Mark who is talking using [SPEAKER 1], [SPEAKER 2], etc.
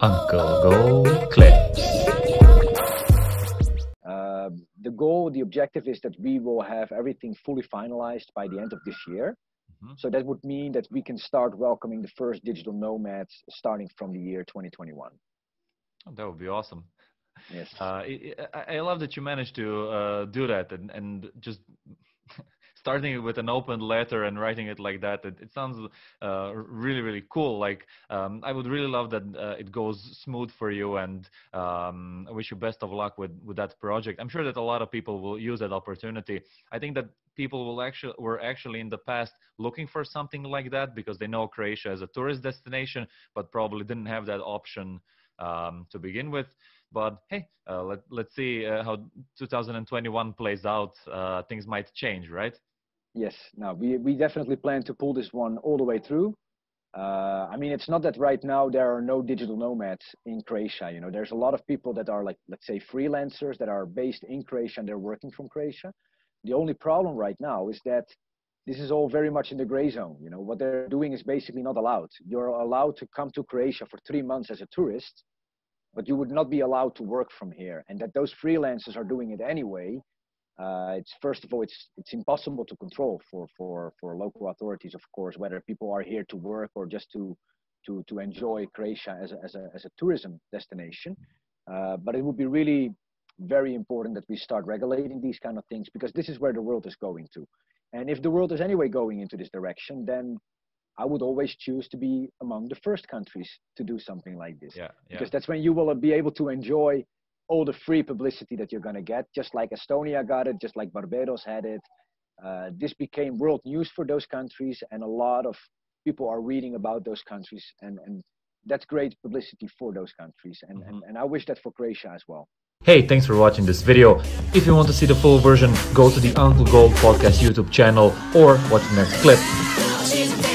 [SPEAKER 1] Uncle Gold clips.
[SPEAKER 2] Uh, the goal, the objective is that we will have everything fully finalized by the end of this year. Mm-hmm. So that would mean that we can start welcoming the first digital nomads starting from the year 2021.
[SPEAKER 1] Oh, that would be awesome.
[SPEAKER 2] Yes.
[SPEAKER 1] Uh, I, I, love that you managed to uh, do that and, and just starting it with an open letter and writing it like that it, it sounds uh, really really cool like um, i would really love that uh, it goes smooth for you and um, i wish you best of luck with with that project i'm sure that a lot of people will use that opportunity i think that people will actually were actually in the past looking for something like that because they know croatia as a tourist destination but probably didn't have that option um, to begin with but hey, uh, let, let's see uh, how 2021 plays out. Uh, things might change, right?
[SPEAKER 2] Yes, no, we, we definitely plan to pull this one all the way through. Uh, I mean, it's not that right now there are no digital nomads in Croatia. You know, there's a lot of people that are like, let's say, freelancers that are based in Croatia and they're working from Croatia. The only problem right now is that this is all very much in the gray zone. You know, what they're doing is basically not allowed. You're allowed to come to Croatia for three months as a tourist, but you would not be allowed to work from here. And that those freelancers are doing it anyway uh, it's first of all it's it's impossible to control for for for local authorities of course whether people are here to work or just to to to enjoy Croatia as a, as a, as a tourism destination. Uh, but it would be really very important that we start regulating these kind of things because this is where the world is going to. And if the world is anyway going into this direction then I would always choose to be among the first countries to do something like this.
[SPEAKER 1] Yeah, yeah.
[SPEAKER 2] because that's when you will be able to enjoy all the free publicity that you're going to get, just like Estonia got it, just like Barbados had it. Uh, this became world news for those countries, and a lot of people are reading about those countries, and, and that's great publicity for those countries. And, mm-hmm. and, and I wish that for Croatia as well.
[SPEAKER 1] Hey, thanks for watching this video. If you want to see the full version, go to the Uncle Gold Podcast YouTube channel or watch the next clip.